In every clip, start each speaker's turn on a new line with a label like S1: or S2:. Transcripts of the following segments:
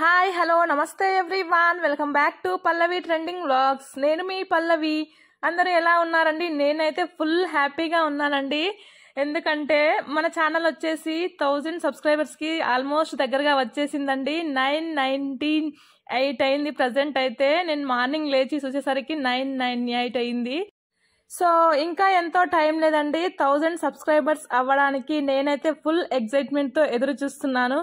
S1: Hi hello నమస్తే everyone welcome back to Pallavi trending vlogs నేను మీ పల్లవి అందరూ ఎలా ఉన్నారండి? నేనైతే ఫుల్ హ్యాపీగా ఉన్నానండి. ఎందుకంటే మన ఛానల్ వచ్చేసి థౌజండ్ సబ్స్క్రైబర్స్కి ఆల్మోస్ట్ దగ్గరగా వచ్చేసిందండి. నైన్ నైన్టీన్ ఎయిట్ అయింది. ప్రజెంట్ అయితే నేను మార్నింగ్ లేచి చూసేసరికి నైన్ నైన్ ఎయిట్ అయింది. సో ఇంకా ఎంతో టైం లేదండి. థౌజండ్ సబ్స్క్రైబర్స్ అవ్వడానికి నేనైతే ఫుల్ ఎగ్జైట్మెంట్తో ఎదురు చూస్తున్నాను.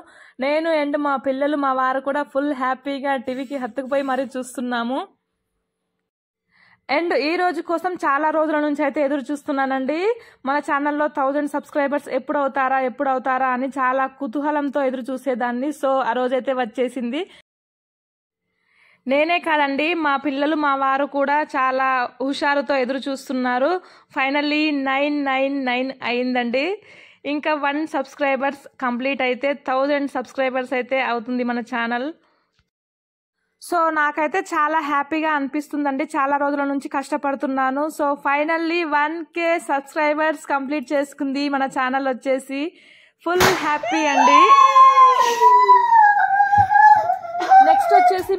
S1: నేను అండ్ మా పిల్లలు మా వారు కూడా ఫుల్ హ్యాపీగా టీవీకి హత్తుకుపోయి మరీ చూస్తున్నాము. అండ్ ఈ రోజు కోసం చాలా రోజుల నుంచి అయితే ఎదురు చూస్తున్నానండి. మన ఛానల్లో థౌజండ్ సబ్స్క్రైబర్స్ ఎప్పుడు అవుతారా ఎప్పుడు అవుతారా అని చాలా కుతూహలంతో ఎదురు చూసేదాన్ని. సో ఆ రోజైతే వచ్చేసింది. నేనే కాదండి మా పిల్లలు మా వారు కూడా చాలా హుషారుతో ఎదురు చూస్తున్నారు. ఫైనల్లీ నైన్ నైన్ నైన్ అయిందండి. ఇంకా వన్ సబ్స్క్రైబర్స్ కంప్లీట్ అయితే థౌజండ్ సబ్స్క్రైబర్స్ అయితే అవుతుంది మన ఛానల్ సో నాకైతే చాలా హ్యాపీగా అనిపిస్తుందండి. చాలా రోజుల నుంచి కష్టపడుతున్నాను. So finally one K subscribers complete చేసుకుంది మన ఛానల్ వచ్చేసి. ఫుల్ హ్యాపీ అండి.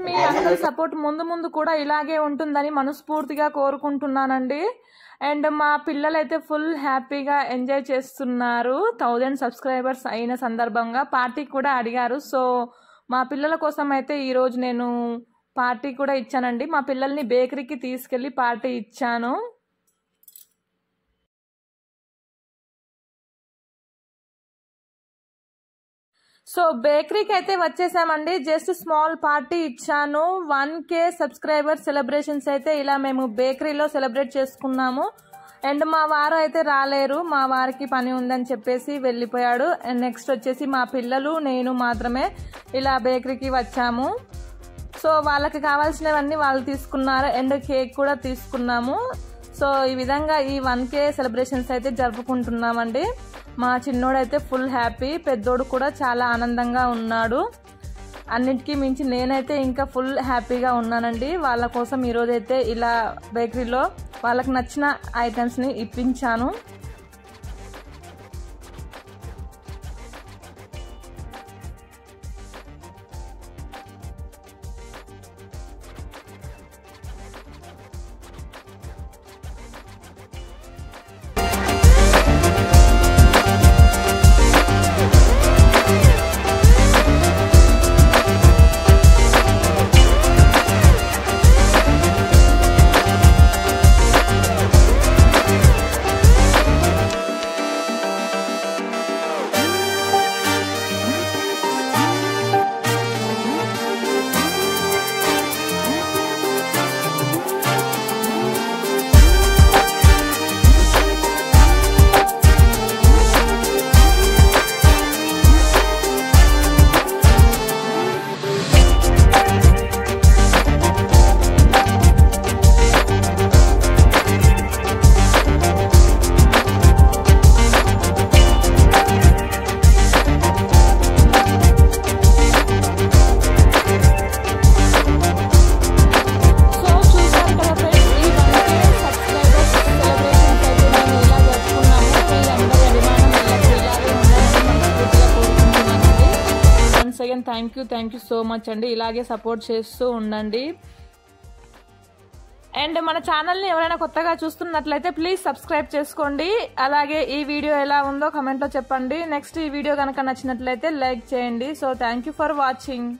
S1: మీ అందరి సపోర్ట్ ముందు ముందు కూడా ఇలాగే ఉంటుందని మనస్ఫూర్తిగా కోరుకుంటున్నానండి. అండ్ మా పిల్లలైతే ఫుల్ హ్యాపీగా ఎంజాయ్ చేస్తున్నారు. థౌజండ్ సబ్స్క్రైబర్స్ అయిన సందర్భంగా పార్టీ కూడా అడిగారు. సో మా పిల్లల కోసం అయితే ఈరోజు నేను పార్టీ కూడా ఇచ్చానండి. మా పిల్లల్ని బేకరీకి తీసుకెళ్ళి పార్టీ ఇచ్చాను. సో బేకరీకి అయితే వచ్చేసామండి. జస్ట్ స్మాల్ పార్టీ ఇచ్చాను. వన్ కే సబ్స్క్రైబర్ సెలబ్రేషన్స్ అయితే ఇలా మేము బేకరీలో సెలబ్రేట్ చేసుకున్నాము. అండ్ మా వారు అయితే రాలేరు. మా వారికి పని ఉందని చెప్పేసి వెళ్ళిపోయాడు. అండ్ నెక్స్ట్ వచ్చేసి మా పిల్లలు నేను మాత్రమే ఇలా బేకరీకి వచ్చాము. సో వాళ్ళకి కావాల్సినవన్నీ వాళ్ళు తీసుకున్నారు. అండ్ కేక్ కూడా తీసుకున్నాము. సో ఈ విధంగా ఈ వన్ కే సెలబ్రేషన్స్ అయితే జరుపుకుంటున్నామండి. మా చిన్నోడైతే ఫుల్ హ్యాపీ పెద్దోడు కూడా చాలా ఆనందంగా ఉన్నాడు. అన్నిటికీ మించి నేనైతే ఇంకా ఫుల్ హ్యాపీగా ఉన్నానండి. వాళ్ళ కోసం ఈరోజైతే ఇలా బేకరీలో వాళ్ళకి నచ్చిన ఐటమ్స్ని ఇప్పించాను. Thank you thank you so much అండి. ఇలాగే సపోర్ట్ చేస్తూ ఉండండి. అండ్ మన ఛానల్ని ఎవరైనా కొత్తగా చూస్తున్నట్లయితే ప్లీజ్ సబ్స్క్రైబ్ చేసుకోండి. అలాగే ఈ వీడియో ఎలా ఉందో కమెంట్లో చెప్పండి. నెక్స్ట్ ఈ వీడియో కనుక నచ్చినట్లయితే లైక్ చేయండి. So thank you for watching.